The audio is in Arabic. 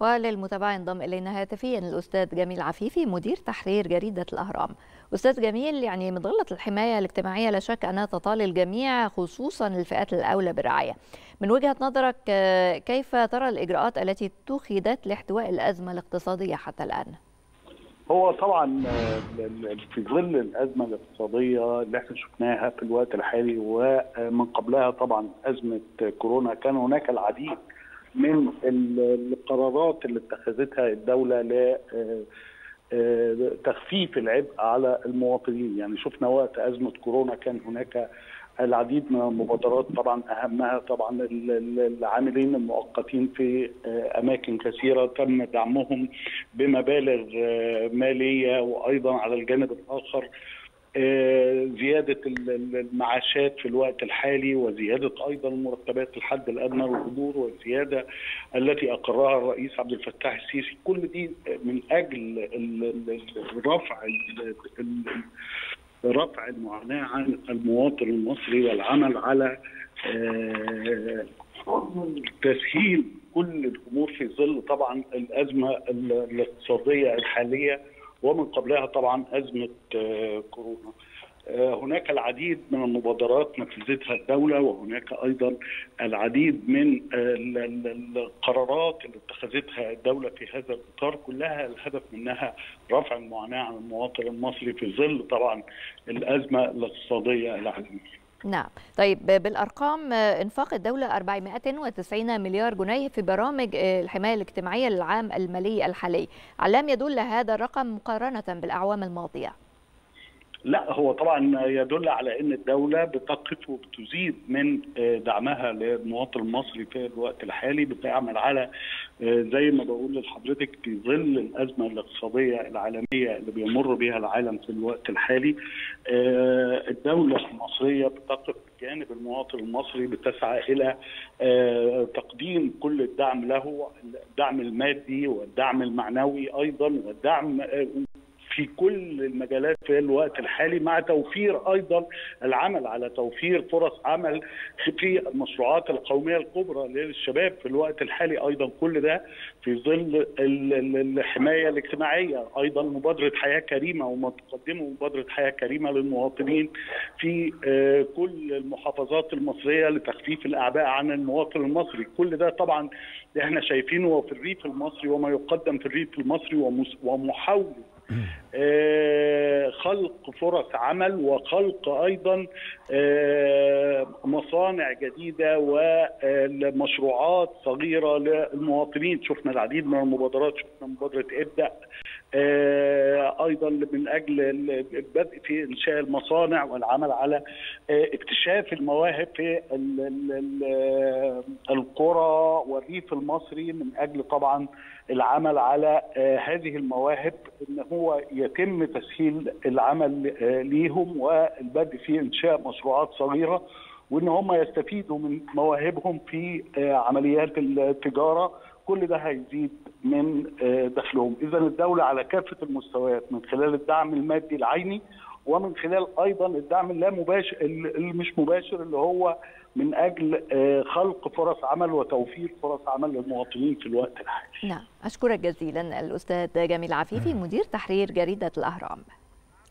وللمتابعة ينضم إلينا هاتفيا الأستاذ جميل عفيفي مدير تحرير جريدة الأهرام أستاذ جميل يعني مظلة الحماية الاجتماعية لا شك أنها تطال الجميع خصوصا الفئات الأولى بالرعاية من وجهة نظرك كيف ترى الإجراءات التي اتخذت لاحتواء الأزمة الاقتصادية حتى الآن؟ هو طبعا في ظل الأزمة الاقتصادية اللي إحنا شفناها في الوقت الحالي ومن قبلها طبعا أزمة كورونا كان هناك العديد من القرارات اللي اتخذتها الدولة ل تخفيف العبء على المواطنين. يعني شفنا وقت أزمة كورونا كان هناك العديد من المبادرات طبعا أهمها طبعا العاملين المؤقتين في أماكن كثيرة تم دعمهم بمبالغ مالية وأيضا على الجانب الآخر. زيادة المعاشات في الوقت الحالي وزيادة أيضا مرتبات الحد الادنى للاجور والزيادة التي أقرها الرئيس عبد الفتاح السيسي. كل دي من أجل رفع رفع المعاناة عن المواطن المصري والعمل على تسهيل كل الأمور في ظل طبعا الأزمة الاقتصادية الحالية. ومن قبلها طبعا أزمة كورونا. هناك العديد من المبادرات نفذتها الدولة وهناك أيضا العديد من القرارات اللي اتخذتها الدولة في هذا الإطار كلها الهدف منها رفع المعاناة عن المواطن المصري في ظل طبعا الأزمة الاقتصادية العالمية. نعم. طيب بالأرقام إنفاق الدولة 490 مليار جنيه في برامج الحماية الاجتماعية للعام المالي الحالي. علام يدل هذا الرقم مقارنة بالأعوام الماضية. لا هو طبعا يدل على إن الدولة بتقف وبتزيد من دعمها للمواطن المصري في الوقت الحالي بتعمل على زي ما بقول لحضرتك في ظل الأزمة الاقتصادية العالمية اللي بيمر بها العالم في الوقت الحالي الدولة المصرية بتقف بجانب المواطن المصري بتسعى إلى تقديم كل الدعم له الدعم المادي والدعم المعنوي أيضا والدعم في كل المجالات في الوقت الحالي مع توفير أيضا العمل على توفير فرص عمل في المشروعات القومية الكبرى للشباب في الوقت الحالي. أيضا كل ده في ظل الحماية الاجتماعية. أيضا مبادرة حياة كريمة وما تقدمه مبادرة حياة كريمة للمواطنين في كل المحافظات المصرية لتخفيف الأعباء عن المواطن المصري. كل ده طبعا إحنا شايفينه في الريف المصري وما يقدم في الريف المصري ومحاولة خلق فرص عمل وخلق أيضا مصانع جديدة ومشروعات صغيرة للمواطنين. شفنا العديد من المبادرات شفنا مبادرة إبدأ أيضا من أجل البدء في إنشاء المصانع والعمل على اكتشاف المواهب في القرى والريف المصري من أجل طبعا العمل على هذه المواهب إن هو يتم تسهيل العمل ليهم والبدء في إنشاء مشروعات صغيرة وإن هم يستفيدوا من مواهبهم في عمليات التجارة. كل ده هيزيد من دخلهم إذا الدولة على كافة المستويات من خلال الدعم المادي العيني ومن خلال أيضا الدعم اللا مباشر اللي مش مباشر اللي هو من أجل خلق فرص عمل وتوفير فرص عمل للمواطنين في الوقت الحالي. نعم، أشكرك جزيلا الأستاذ جميل عفيفي مدير تحرير جريدة الأهرام.